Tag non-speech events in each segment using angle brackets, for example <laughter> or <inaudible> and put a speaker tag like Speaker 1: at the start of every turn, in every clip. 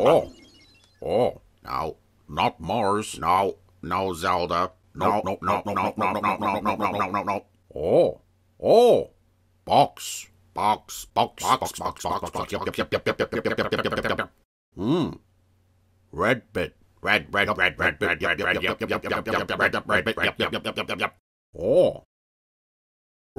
Speaker 1: Oh. Oh. No. Not Mars. No. No, Zelda. No, no, no, no, no, no, no, no, no, no, no, no, no. Oh. Oh. Box. Box. Box. Box. Box. Box. Box. Yep, yep, yep, yep, yep, yep, yep, yep, yep, yep, yep, yep. Hmm. Red bit. Red, red, red, red, red, yep, yep, yep, yep, yep, yep, yep, yep, red, red red, bit, yep, yep, yep, yep, yep, yep. Oh.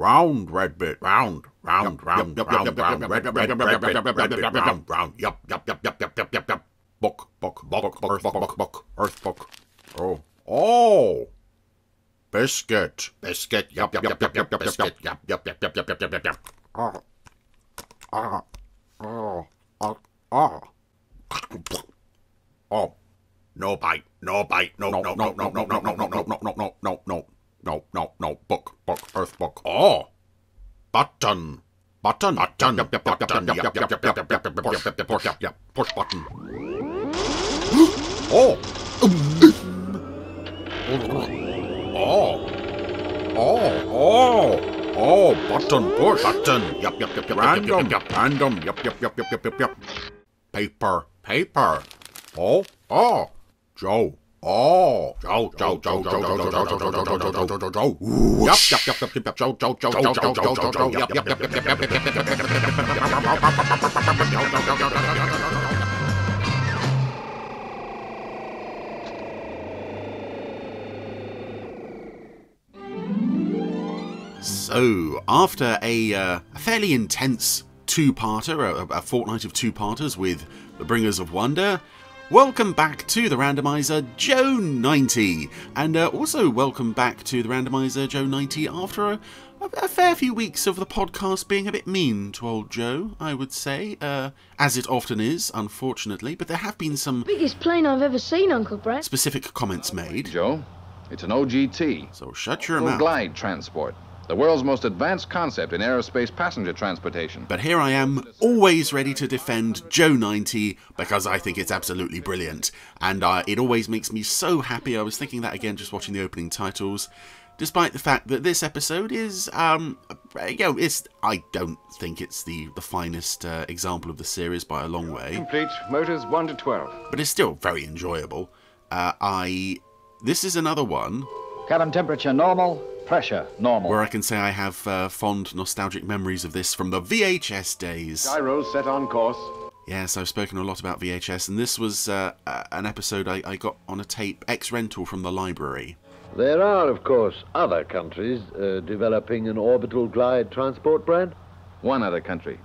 Speaker 1: Round red bit, round, round, round, round, round, red, red, red, red, red, red, bit, round, round, yep, yep, yep, yep, yep, yep, yep, yep. Book, book, book, book, book, book, book, earth book. Oh, oh. Biscuit, biscuit, yep, yep, yep, yep, yep, yep, biscuit, yep, yep, yep, yep, yep, yep, yep, yep, yep. Ah, ah, oh, ah, ah. Oh, no bite, no bite, no, no, no, no, no, no, no, no, no, no, no, no, no, no, no, book, book, earth book. Oh, button, button, button, yep, yep, button, yep, yep, yep, yep, yep, yep, yep, push, yep, push, yep, yep, push button. oh. oh. Oh, oh. Oh, button push. Button. Yep, yep, yep, yep, Random. yep, yep, yep, Random. Yep, yep, yep, yep, yep, yep, yep. Paper. Paper. Oh, oh. Joe. Oh, So, after a, uh, a fairly intense two-parter, a, a fortnight of two-parters with the Bringers of Wonder, welcome back to the randomizer Joe 90, and uh, also welcome back to the randomizer Joe 90 after a, a, a, fair few weeks of the podcast being a bit mean to old Joe, I would say, uh, as it often is, unfortunately. But there have been some
Speaker 2: Biggest plane I've ever seen, Uncle Brad.
Speaker 1: specific comments made.
Speaker 3: Joe, it's an OGT.
Speaker 1: So shut your
Speaker 3: Full
Speaker 1: mouth.
Speaker 3: glide transport. The world's most advanced concept in aerospace passenger transportation.
Speaker 1: But here I am, always ready to defend Joe 90 because I think it's absolutely brilliant. And uh, it always makes me so happy. I was thinking that again just watching the opening titles. Despite the fact that this episode is, um, you know, it's, I don't think it's the, the finest uh, example of the series by a long way,
Speaker 4: Complete. Motors 1 to 12.
Speaker 1: but it's still very enjoyable. Uh, I, this is another one
Speaker 5: Cabin temperature normal, pressure normal.
Speaker 1: where I can say I have uh, fond nostalgic memories of this from the VHS days.
Speaker 4: Gyros set on course.
Speaker 1: Yes, I've spoken a lot about VHS, and this was uh, an episode I, I got on a tape, ex rental from the library.
Speaker 6: There are, of course, other countries uh, developing an orbital glide transport brand.
Speaker 3: One other country.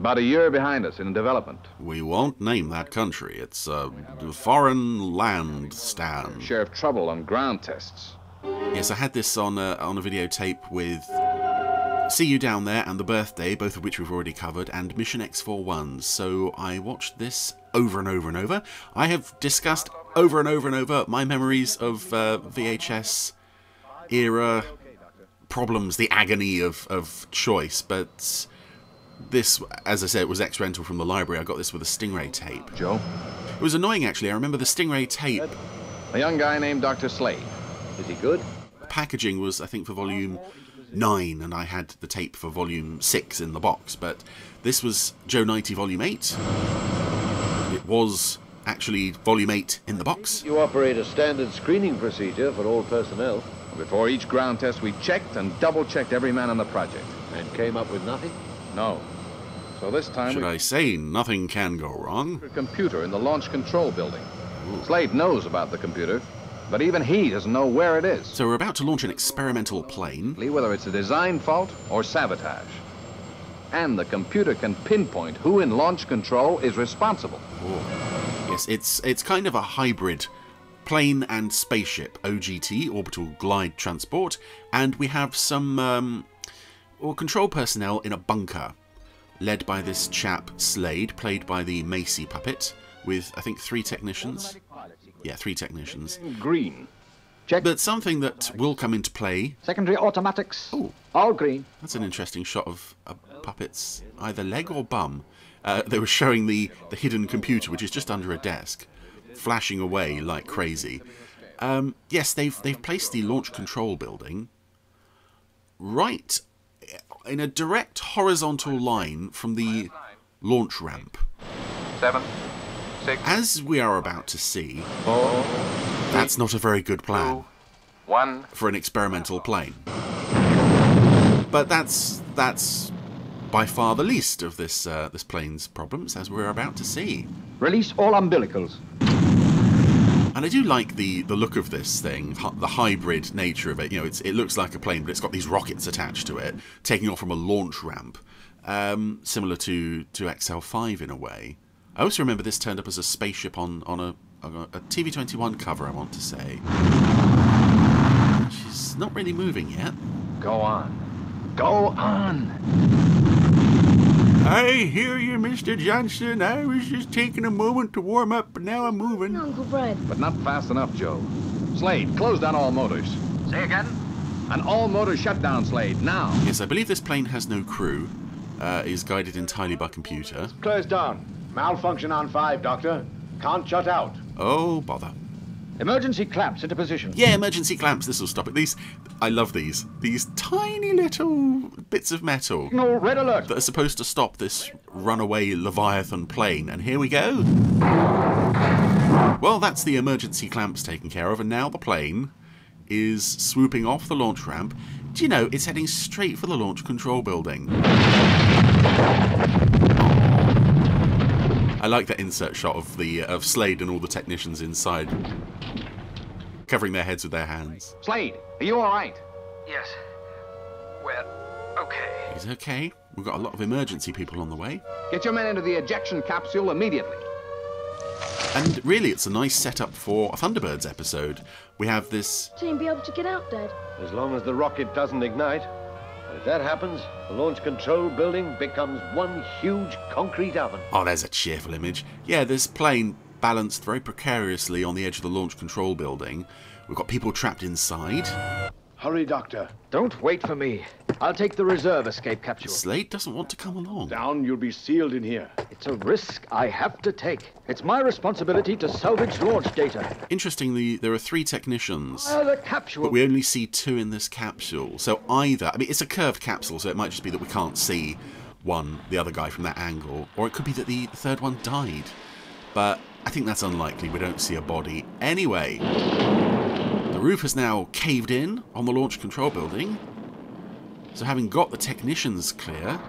Speaker 3: About a year behind us in development.
Speaker 1: We won't name that country. It's a foreign land stand.
Speaker 3: Share of trouble on ground tests.
Speaker 1: Yes, I had this on a, on a videotape with See You Down There and The Birthday, both of which we've already covered, and Mission X41. So I watched this over and over and over. I have discussed over and over and over my memories of uh, VHS era problems, the agony of, of choice, but this, as I said, it was ex rental from the library. I got this with a Stingray tape.
Speaker 3: Joe,
Speaker 1: It was annoying actually. I remember the Stingray tape
Speaker 3: a young guy named Dr. Slade.
Speaker 6: Is he good?
Speaker 1: packaging was, I think, for volume 9, and I had the tape for volume 6 in the box, but this was Joe 90 volume 8. It was actually volume 8 in the box.
Speaker 6: You operate a standard screening procedure for all personnel
Speaker 3: Before each ground test, we checked and double-checked every man on the project.
Speaker 6: and came up with nothing?
Speaker 3: No. So this time
Speaker 1: Should
Speaker 3: we
Speaker 1: I say, nothing can go wrong.
Speaker 3: computer in the launch control building. Slade knows about the computer, but even he doesn't know where it is.
Speaker 1: So we're about to launch an experimental plane.
Speaker 3: whether it's a design fault or sabotage. And the computer can pinpoint who in launch control is responsible.
Speaker 1: Yes, it's it's kind of a hybrid plane and spaceship, OGT, Orbital Glide Transport, and we have some um, or control personnel in a bunker, led by this chap Slade, played by the Macy puppet, with I think three technicians. Yeah, three technicians.
Speaker 4: Green. Check.
Speaker 1: But something that will come into play.
Speaker 5: Secondary automatics,
Speaker 1: Oh,
Speaker 5: all green.
Speaker 1: that's an interesting shot of a puppet's either leg or bum. Uh, they were showing the, the hidden computer, which is just under a desk, flashing away like crazy. Um, yes, they've they've placed the launch control building right in a direct horizontal line from the launch ramp.
Speaker 3: Seven, six,
Speaker 1: As we are about to see, that's not a very good plan for an experimental plane. But that's that's by far the least of this uh, this plane's problems, as we're about to see.
Speaker 5: Release all umbilicals.
Speaker 1: And I do like the, the look of this thing, the hybrid nature of it. You know, it's, it looks like a plane, but it's got these rockets attached to it, taking off from a launch ramp, um, similar to, to XL5 in a way. I also remember this turned up as a spaceship on, on a, on a TV21 cover, I want to say. She's not really moving yet.
Speaker 3: Go on. Go on.
Speaker 1: I hear you, Mr. Johnson. I was just taking a moment to warm up, but now I'm moving.
Speaker 2: Uncle Brad.
Speaker 3: But not fast enough, Joe. Slade, close down all motors.
Speaker 5: Say again?
Speaker 3: An all motor shutdown, Slade, now.
Speaker 1: Yes, I believe this plane has no crew, uh, is guided entirely by computer.
Speaker 4: Closed down. Malfunction on 5, Doctor. Can't shut out.
Speaker 1: Oh, bother.
Speaker 5: Emergency clamps into position.
Speaker 1: Yeah, emergency clamps. This will stop it. These, I love these. These tiny little bits of metal
Speaker 5: Signal red alert.
Speaker 1: that are supposed to stop this runaway Leviathan plane. And here we go. Well, that's the emergency clamps taken care of, and now the plane is swooping off the launch ramp. Do you know it's heading straight for the launch control building? I like that insert shot of the uh, of Slade and all the technicians inside, covering their heads with their hands.
Speaker 3: Slade, are you all right?
Speaker 7: Yes. Well, okay.
Speaker 1: He's okay. We've got a lot of emergency people on the way.
Speaker 3: Get your men into the ejection capsule immediately.
Speaker 1: And really, it's a nice setup for a Thunderbirds episode. We have this.
Speaker 2: Team be able to get out, Dad.
Speaker 6: As long as the rocket doesn't ignite. If that happens, the launch control building becomes one huge concrete oven.
Speaker 1: Oh, there's a cheerful image. Yeah, this plane balanced very precariously on the edge of the launch control building. We've got people trapped inside.
Speaker 4: Hurry, Doctor.
Speaker 5: Don't wait for me. I'll take the reserve escape capsule.
Speaker 1: Slade doesn't want to come along.
Speaker 4: Down, you'll be sealed in here.
Speaker 5: It's a risk I have to take. It's my responsibility to salvage launch data.
Speaker 1: Interestingly, there are three technicians.
Speaker 5: Uh, the capsule.
Speaker 1: But we only see two in this capsule. So either, I mean, it's a curved capsule, so it might just be that we can't see one, the other guy from that angle, or it could be that the third one died. But I think that's unlikely. We don't see a body anyway. The roof has now caved in on the launch control building. So having got the technicians clear,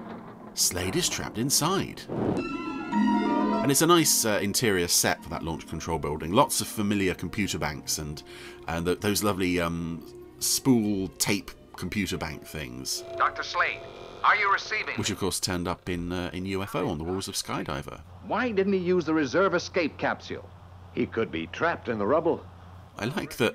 Speaker 1: Slade is trapped inside. And it's a nice uh, interior set for that launch control building. Lots of familiar computer banks and and th- those lovely um, spool tape computer bank things,
Speaker 7: Dr. Slade, are you receiving?
Speaker 1: which of course turned up in uh, in UFO on the walls of Skydiver.
Speaker 3: Why didn't he use the reserve escape capsule?
Speaker 6: He could be trapped in the rubble.
Speaker 1: I like that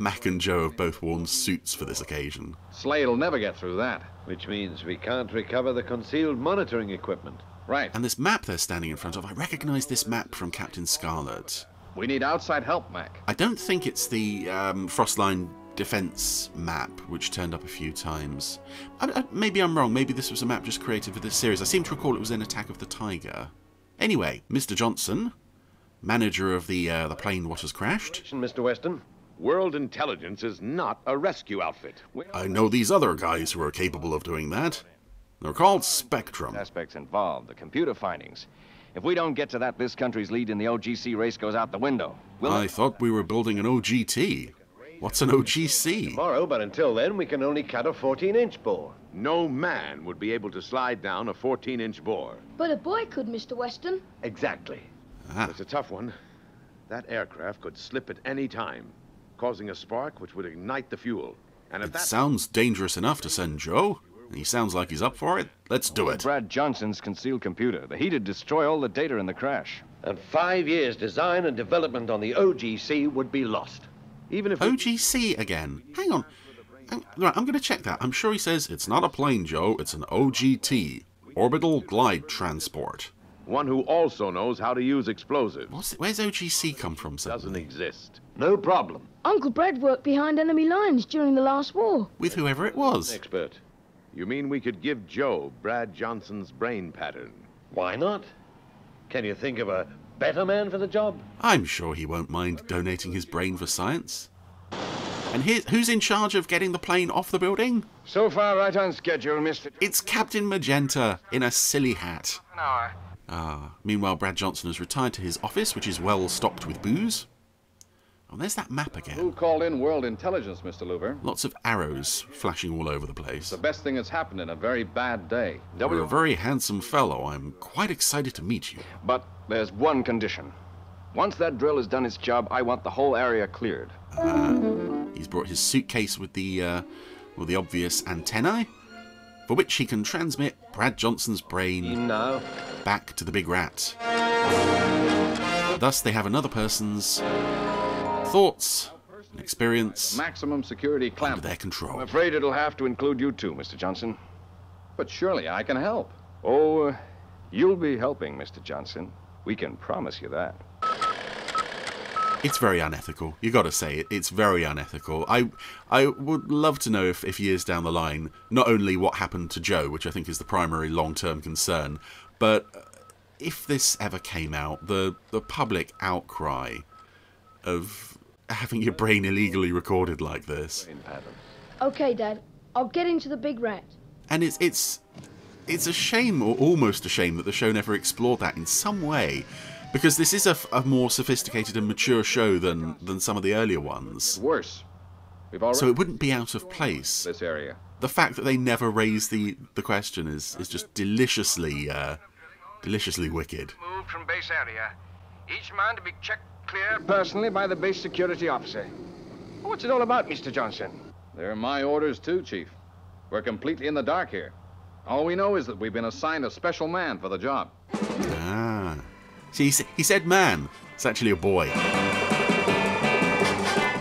Speaker 1: Mac and Joe have both worn suits for this occasion.
Speaker 3: Slade'll never get through that.
Speaker 6: Which means we can't recover the concealed monitoring equipment.
Speaker 3: Right.
Speaker 1: And this map they're standing in front of, I recognise this map from Captain Scarlet.
Speaker 3: We need outside help, Mac.
Speaker 1: I don't think it's the um, Frostline defense map, which turned up a few times. I, I, maybe I'm wrong. Maybe this was a map just created for this series. I seem to recall it was in Attack of the Tiger. Anyway, Mr. Johnson, manager of the uh, the plane what has crashed.
Speaker 6: Mr. Weston?
Speaker 8: World Intelligence is not a rescue outfit.
Speaker 1: I know these other guys who are capable of doing that. They're called Spectrum.
Speaker 7: Aspects involved, the computer findings. If we don't get to that, this country's lead in the OGC race goes out the window. We'll
Speaker 1: I thought we were building an OGT. What's an OGC?
Speaker 6: Tomorrow, but until then, we can only cut a 14-inch bore.
Speaker 8: No man would be able to slide down a 14-inch bore.
Speaker 2: But a boy could, Mr. Weston.
Speaker 6: Exactly.
Speaker 1: Ah,
Speaker 8: It's a tough one. That aircraft could slip at any time, causing a spark which would ignite the fuel. And if
Speaker 1: it
Speaker 8: that
Speaker 1: sounds dangerous enough to send Joe. And he sounds like he's up for it. Let's do it.
Speaker 7: Brad Johnson's concealed computer. The heat'd destroy all the data in the crash.
Speaker 6: And five years design and development on the OGC would be lost.
Speaker 8: even if we-
Speaker 1: OGC again. Hang on. Hang- Right, I'm going to check that. I'm sure he says it's not a plane, Joe. It's an OGT, Orbital Glide Transport.
Speaker 8: One who also knows how to use explosives
Speaker 1: What's where's OGC come from?
Speaker 8: Sir?
Speaker 1: Doesn't
Speaker 8: exist.
Speaker 6: No problem.
Speaker 2: Uncle Brad worked behind enemy lines during the last war.
Speaker 1: With whoever it was.
Speaker 8: Expert. You mean we could give Joe Brad Johnson's brain pattern?
Speaker 6: Why not? Can you think of a better man for the job?
Speaker 1: I'm sure he won't mind donating his brain for science. And here, who's in charge of getting the plane off the building?
Speaker 7: So far, right on schedule, Mr.
Speaker 1: It's Captain Magenta in a silly hat.
Speaker 7: An hour.
Speaker 1: Ah. Meanwhile, Brad Johnson has retired to his office, which is well stocked with booze. Oh, there's that map again.
Speaker 3: Who
Speaker 1: again.
Speaker 3: called in World Intelligence, Mr. Loover?
Speaker 1: Lots of arrows flashing all over the place.
Speaker 3: The best thing that's happened in a very bad day.
Speaker 1: You're a very handsome fellow. I'm quite excited to meet you.
Speaker 7: But there's one condition. Once that drill has done its job, I want the whole area cleared.
Speaker 1: He's brought his suitcase with the, uh, well, the obvious antennae, for which he can transmit Brad Johnson's brain
Speaker 6: Now,
Speaker 1: back to the big rat. Thus, they have another person's thoughts and experience
Speaker 3: Maximum security
Speaker 1: under
Speaker 3: clamp.
Speaker 1: their
Speaker 7: I'm afraid it'll have to include you too, Mr. Johnson.
Speaker 3: But surely I can help.
Speaker 7: Oh, uh, you'll be helping, Mr. Johnson. We can promise you that.
Speaker 1: It's very unethical. You got to say it. It's very unethical. I I would love to know if, if years down the line, not only what happened to Joe, which I think is the primary long-term concern, but uh, if this ever came out, the the public outcry of having your brain illegally recorded like this,
Speaker 2: Okay, Dad. I'll get into the big rat.
Speaker 1: and it's it's it's a shame, or almost a shame, that the show never explored that in some way. Because this is a, a more sophisticated and mature show than, than some of the earlier ones.
Speaker 3: Worse. We've already
Speaker 1: So it wouldn't be out of place.
Speaker 3: this area.
Speaker 1: The fact that they never raise the, the question is, is just deliciously uh, deliciously wicked.
Speaker 7: Moved from base area. Each man to be checked clear personally by the base security officer. What's it all about, Mr. Johnson?
Speaker 3: They're my orders too, Chief. We're completely in the dark here. All we know is that we've been assigned a special man for the job.
Speaker 1: Ah. See, he, said man. It's actually a boy.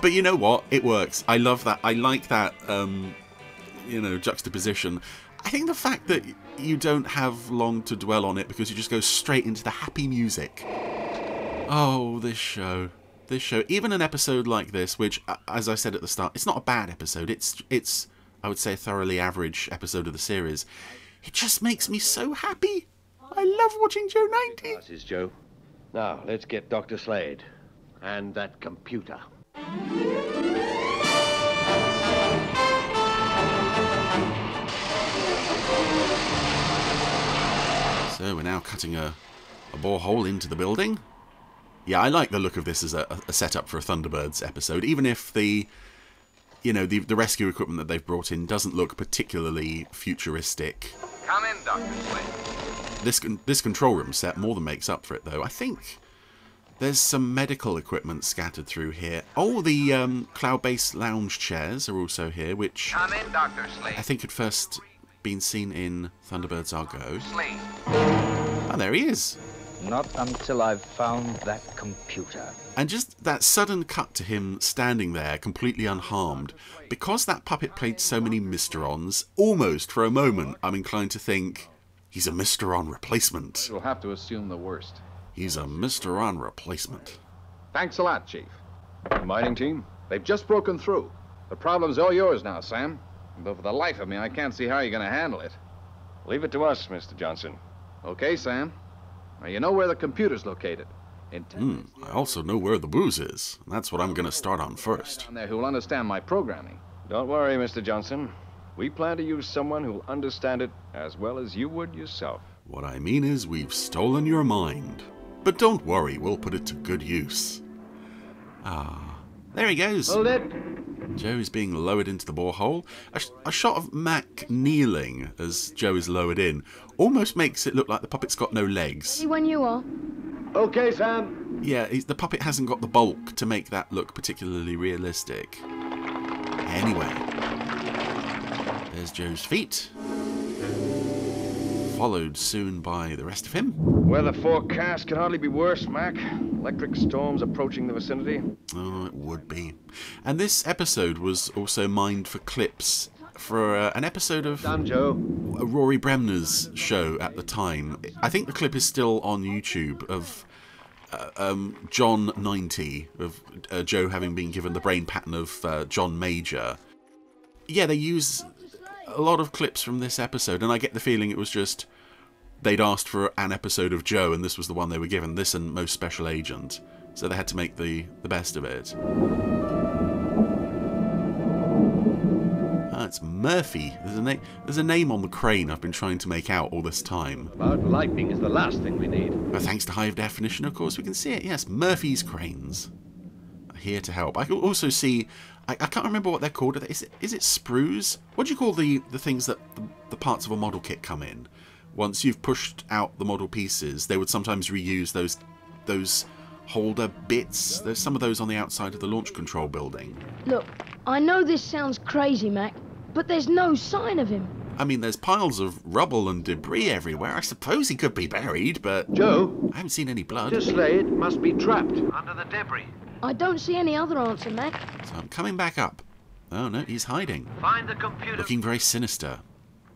Speaker 1: But you know what? It works. I love that. I like that, um, you know, juxtaposition. I think the fact that you don't have long to dwell on it because you just go straight into the happy music. Oh, this show. This show. Even an episode like this, which, as I said at the start, it's not a bad episode. It's, it's, I would say, a thoroughly average episode of the series. It just makes me so happy. I love watching Joe 90.
Speaker 6: glasses, Joe. Now, let's get Dr. Slade. And that computer.
Speaker 1: So we're now cutting a, a borehole into the building. Yeah, I like the look of this as a, a setup for a Thunderbirds episode, even if the, you know, the, the rescue equipment that they've brought in doesn't look particularly futuristic.
Speaker 7: Come in, Dr. Slade.
Speaker 1: This con- this control room set more than makes up for it, though. I think there's some medical equipment scattered through here. Oh, the um, cloud-based lounge chairs are also here, which
Speaker 7: Come in, Dr.
Speaker 1: I think at first been seen in Thunderbirds Are Go.
Speaker 7: Slade.
Speaker 1: Oh, ah, there he is.
Speaker 5: Not until I've found that computer.
Speaker 1: And just that sudden cut to him standing there completely unharmed, because that puppet played so many Mysterons, almost for a moment I'm inclined to think he's a Mysteron replacement.
Speaker 3: We'll have to assume the worst.
Speaker 1: He's a Mysteron replacement.
Speaker 3: Thanks a lot, Chief.
Speaker 7: The Mining team?
Speaker 3: They've just broken through. The problem's all yours now, Sam. But for the life of me, I can't see how you're going to handle it.
Speaker 7: Leave it to us, Mr. Johnson.
Speaker 3: Okay, Sam. Now, you know where the computer's located. In
Speaker 1: Hmm, I also know where the booze is. That's what I'm going to start on first.
Speaker 3: down there who'll understand my programming.
Speaker 7: Don't worry, Mr. Johnson. We plan to use someone who'll understand it as well as you would yourself.
Speaker 1: What I mean is, we've stolen your mind. But don't worry, we'll put it to good use. Ah, there he goes.
Speaker 6: Hold it.
Speaker 1: Joe is being lowered into the borehole. A, sh- a shot of Mac kneeling as Joe is lowered in almost makes it look like the puppet's got no legs.
Speaker 2: See when you are.
Speaker 6: Okay, Sam.
Speaker 1: Yeah, he's, the puppet hasn't got the bulk to make that look particularly realistic. Anyway, there's Joe's feet, followed soon by the rest of him.
Speaker 7: Weather forecast can hardly be worse, Mac. Electric storms approaching the vicinity.
Speaker 1: Oh, it would be. And this episode was also mined for clips for uh, an episode of. Rory Bremner's show at the time. I think the clip is still on YouTube of uh, um, John 90, of uh, Joe having been given the brain pattern of uh, John Major. Yeah, they use a lot of clips from this episode, and I get the feeling it was just they'd asked for an episode of Joe, and this was the one they were given this and Most Special Agent. So they had to make the, the best of it. Ah, it's Murphy. There's a name. There's a name on the crane I've been trying to make out all this time.
Speaker 6: About lightning is the last thing we need.
Speaker 1: But thanks to high definition, of course, we can see it. Yes, Murphy's cranes are here to help. I can also see. I, I can't remember what they're called. Is it is it sprues? What do you call the the things that the, the parts of a model kit come in? Once you've pushed out the model pieces, they would sometimes reuse those those holder bits. There's some of those on the outside of the launch control building.
Speaker 2: Look, I know this sounds crazy, Mac, but there's no sign of him.
Speaker 1: I mean, there's piles of rubble and debris everywhere. I suppose he could be buried, but
Speaker 6: Joe,
Speaker 1: I haven't seen any blood.
Speaker 6: this Slade must be trapped under the debris.
Speaker 2: I don't see any other answer, Mac.
Speaker 1: So I'm coming back up. Oh no, he's hiding.
Speaker 6: Find the computer
Speaker 1: Looking very sinister.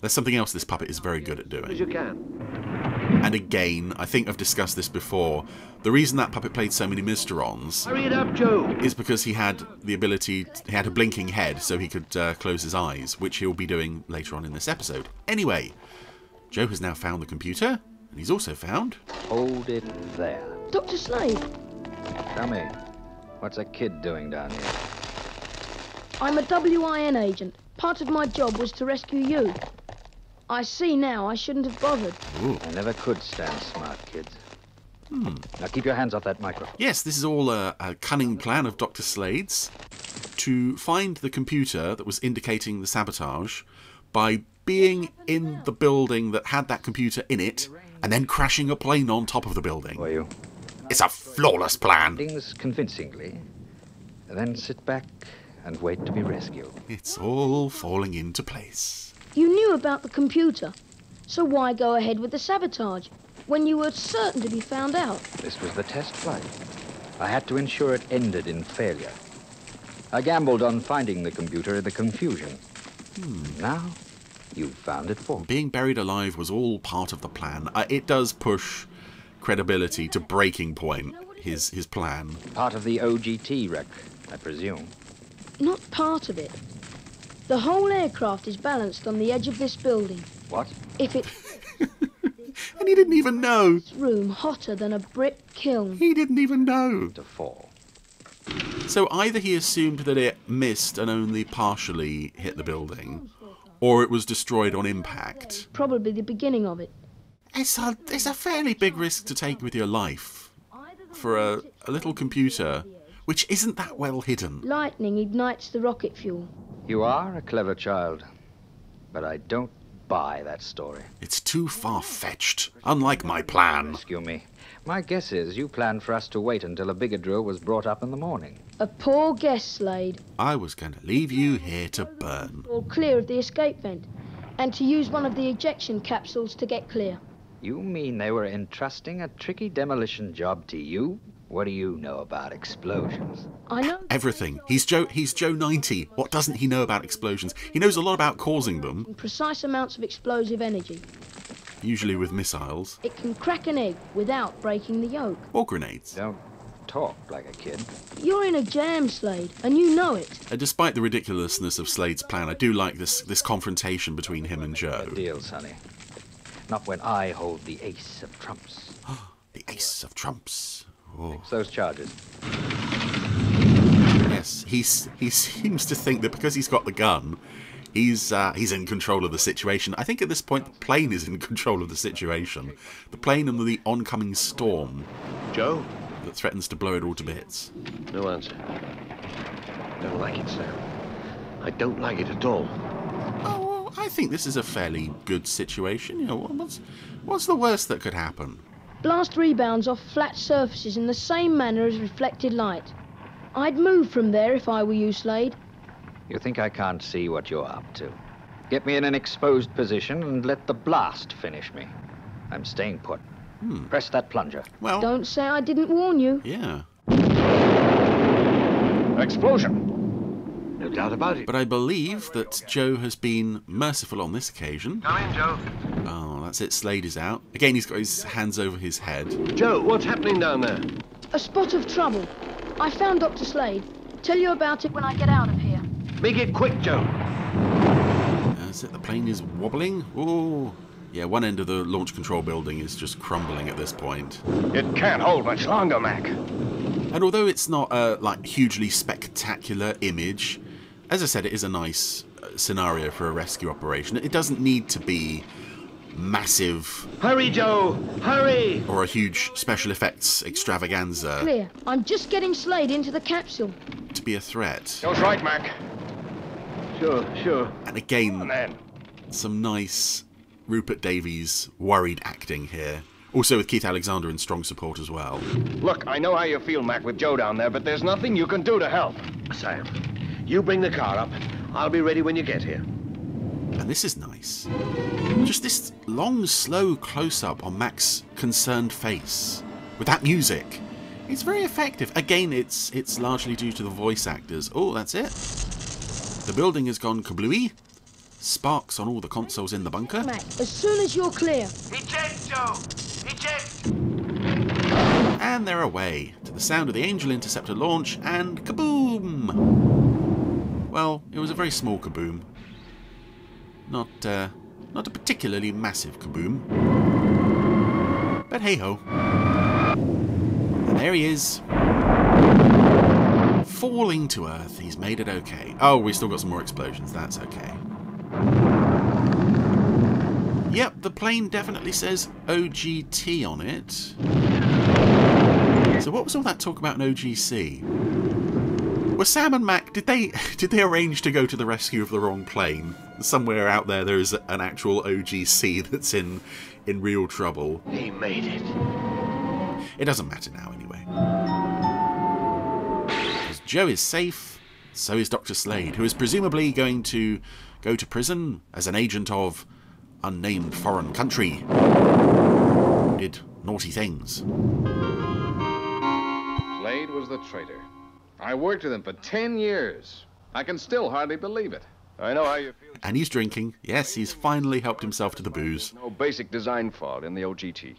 Speaker 1: There's something else this puppet is very good at doing.
Speaker 6: as you
Speaker 1: doing.
Speaker 6: can.
Speaker 1: And again, I think I've discussed this before. The reason that puppet played so many Mysterons
Speaker 6: Hurry it up, Joe.
Speaker 1: is because he had the ability, he had a blinking head so he could uh, close his eyes, which he'll be doing later on in this episode. Anyway, Joe has now found the computer, and he's also found.
Speaker 5: Hold it there.
Speaker 2: Dr. Slade,
Speaker 5: Tell me, what's a kid doing down here?
Speaker 2: I'm a WIN agent. Part of my job was to rescue you. I see now I shouldn't have bothered.
Speaker 1: Ooh.
Speaker 5: I never could stand smart kids. Hmm. Now keep your hands off that microphone.
Speaker 1: Yes, this is all a, a cunning plan of Dr. Slade's to find the computer that was indicating the sabotage by being in the building that had that computer in it and then crashing a plane on top of the building.
Speaker 5: For you.
Speaker 1: It's a flawless plan.
Speaker 5: Things convincingly. Then sit back and wait to be rescued.
Speaker 1: It's all falling into place.
Speaker 2: You knew about the computer. So why go ahead with the sabotage when you were certain to be found out?
Speaker 5: This was the test flight. I had to ensure it ended in failure. I gambled on finding the computer in the confusion. Now, you found it for me.
Speaker 1: Being buried alive was all part of the plan. Uh, it does push credibility to breaking point, his, his plan.
Speaker 5: Part of the OGT wreck, I presume.
Speaker 2: Not part of it. The whole aircraft is balanced on the edge of this building.
Speaker 5: What?
Speaker 2: If it <laughs>
Speaker 1: And he didn't even know.
Speaker 2: room hotter than a brick kiln.
Speaker 1: He didn't even know.
Speaker 5: To fall.
Speaker 1: So either he assumed that it missed and only partially hit the building, or it was destroyed on impact.
Speaker 2: Probably the beginning of it.
Speaker 1: It's a, it's a fairly big risk to take with your life for a, a little computer which isn't that well hidden.
Speaker 2: Lightning ignites the rocket fuel.
Speaker 5: You are a clever child, but I don't buy that story.
Speaker 1: It's too far fetched, unlike my plan.
Speaker 5: Rescue me. My guess is you planned for us to wait until a bigger drill was brought up in the morning.
Speaker 2: A poor guess, Slade.
Speaker 1: I was going to leave you here to burn.
Speaker 2: All clear of the escape vent. And to use one of the ejection capsules to get clear.
Speaker 5: You mean they were entrusting a tricky demolition job to you? What do you know about explosions?
Speaker 2: I know.
Speaker 1: Everything. He's Joe. He's Joe 90. What doesn't he know about explosions? He knows a lot about causing them,
Speaker 2: Precise amounts of explosive energy.
Speaker 1: usually with missiles
Speaker 2: It can crack an egg without breaking the yolk.
Speaker 1: or grenades.
Speaker 5: Don't talk like a kid.
Speaker 2: You're in a jam, Slade, and you know it.
Speaker 1: And despite the ridiculousness of Slade's plan, I do like this this confrontation between him and Joe.
Speaker 5: Deal, Sonny. Not when I hold the ace of trumps. <gasps>
Speaker 1: The ace of trumps. Oh.
Speaker 5: It's those charges.
Speaker 1: Yes, he's he seems to think that because he's got the gun, he's uh, he's in control of the situation. I think at this point the plane is in <laughs> control of the situation. The plane and the oncoming storm
Speaker 6: Joe?
Speaker 1: that threatens to blow it all to bits.
Speaker 6: No answer. Don't like it, sir. I don't like it at all.
Speaker 1: Well, I think this is a fairly good situation. You know, what's what's the worst that could happen?
Speaker 2: Blast rebounds off flat surfaces in the same manner as reflected light. I'd move from there if I were you, Slade.
Speaker 5: You think I can't see what you're up to? Get me in an exposed position and let the blast finish me. I'm staying put. Hmm. Press that plunger.
Speaker 1: Well,
Speaker 2: Don't say I didn't warn you.
Speaker 1: yeah,
Speaker 6: Explosion! No doubt about it.
Speaker 1: but I believe that Joe has been merciful on this occasion.
Speaker 7: Come in, Joe.
Speaker 1: Oh, that's it. Slade is out again. He's got his hands over his head.
Speaker 6: Joe, what's happening down there?
Speaker 2: A spot of trouble. I found Dr. Slade. Tell you about it when I get out of here.
Speaker 6: Make it quick, Joe.
Speaker 1: That's it. The plane is wobbling. Oh, yeah. One end of the launch control building is just crumbling at this point.
Speaker 7: It can't hold much longer, Mac.
Speaker 1: And although it's not a like hugely spectacular image, as I said, it is a nice uh, scenario for a rescue operation. It doesn't need to be massive
Speaker 6: Hurry, Joe! Hurry!
Speaker 1: or a huge special effects extravaganza
Speaker 2: Clear. I'm just getting Slade into the capsule.
Speaker 1: to be a threat.
Speaker 7: Joe's right, Mac.
Speaker 6: Sure, sure.
Speaker 1: And again,
Speaker 7: Man.
Speaker 1: some nice Rupert Davies worried acting here. Also with Keith Alexander in strong support as well.
Speaker 7: Look, I know how you feel, Mac, with Joe down there, but there's nothing you can do to help.
Speaker 6: Sam, you bring the car up. I'll be ready when you get here.
Speaker 1: And this is nice. Just this long, slow close up on Mac's concerned face with that music. It's very effective. Again, it's it's largely due to the voice actors. Oh, that's it. The building has gone kablooey. Sparks on all the consoles in the bunker.
Speaker 2: Mac, as soon as you're clear.
Speaker 7: Eject, Joe! Eject!
Speaker 1: And they're away to the sound of the Angel Interceptor launch and kaboom! Well, it was a very small kaboom. Not, uh, not a particularly massive kaboom. But hey ho. And there he is. Falling to Earth. He's made it okay. Oh, we still got some more explosions. That's okay. Yep, the plane definitely says OGT on it. So what was all that talk about an OGC? Were Sam and Mac did they <laughs> did they arrange to go to the rescue of the wrong plane? Somewhere out there there is an actual OGC <laughs> that's in in real trouble.
Speaker 6: He made it.
Speaker 1: It doesn't matter now anyway. Because Joe is safe, so is Dr. Slade, who is presumably going to go to prison as an agent of unnamed foreign country. Did naughty things.
Speaker 3: Slade was the traitor. I worked with him for ten years. I can still hardly believe it.
Speaker 7: I know how you feel.
Speaker 1: And he's drinking. Yes, he's finally helped himself to the booze.
Speaker 7: No basic design fault in the OGT.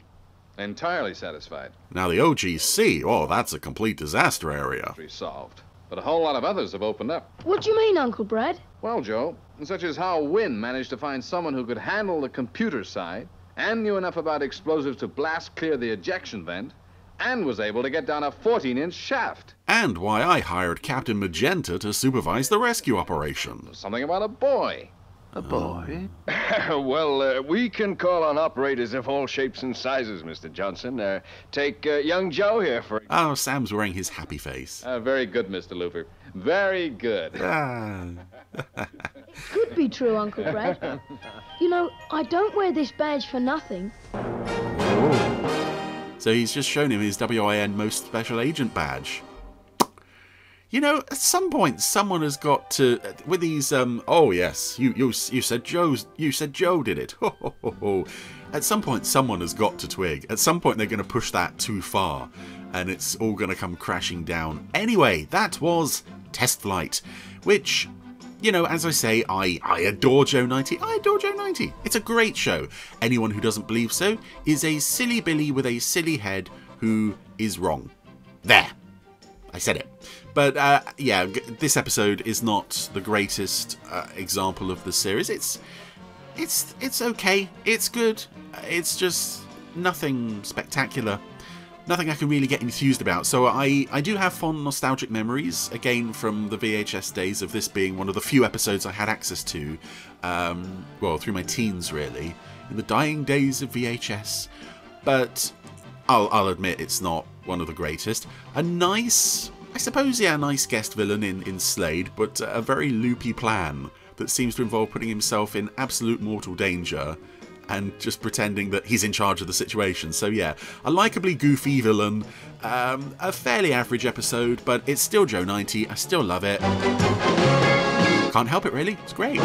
Speaker 3: Entirely satisfied.
Speaker 1: Now the OGC, oh, that's a complete disaster area.
Speaker 3: Mystery solved. But a whole lot of others have opened up.
Speaker 2: What do you mean, Uncle Brad?
Speaker 3: Well, Joe, such as how WIN managed to find someone who could handle the computer side and knew enough about explosives to blast clear the ejection vent and was able to get down a 14 inch shaft.
Speaker 1: And why I hired Captain Magenta to supervise the rescue operation.
Speaker 3: Something about a boy.
Speaker 6: A boy? <laughs>
Speaker 7: well, uh, we can call on operators of all shapes and sizes, Mr. Johnson. Uh, take uh, young Joe here for.
Speaker 1: Oh, Sam's wearing his happy face.
Speaker 3: Uh, very good, Mr. Loover. Very good.
Speaker 1: Ah. <laughs>
Speaker 2: Could be true, Uncle Brad. <laughs> you know, I don't wear this badge for nothing.
Speaker 1: So he's just shown him his WIN Most Special Agent badge. You know, at some point, someone has got to with these. Um, oh yes, you you you said Joe's. You said Joe did it. <laughs> At some point, someone has got to twig. At some point, they're going to push that too far, and it's all going to come crashing down. Anyway, that was Test Flight, which you know, as I say, I, I adore Joe 90. I adore Joe 90. It's a great show. Anyone who doesn't believe so is a silly Billy with a silly head who is wrong. There. I said it. But uh, yeah, this episode is not the greatest uh, example of the series. It's it's it's okay. It's good. It's just nothing spectacular. Nothing I can really get enthused about. So I, I do have fond nostalgic memories, again from the VHS days of this being one of the few episodes I had access to, um, well, through my teens really, in the dying days of VHS. But I'll, I'll admit it's not one of the greatest. A nice, I suppose, yeah, a nice guest villain in, in Slade, but a very loopy plan that seems to involve putting himself in absolute mortal danger and just pretending that he's in charge of the situation. So yeah, a likably goofy villain, um, a fairly average episode, but it's still Joe 90. I still love it. Can't help it really. It's great.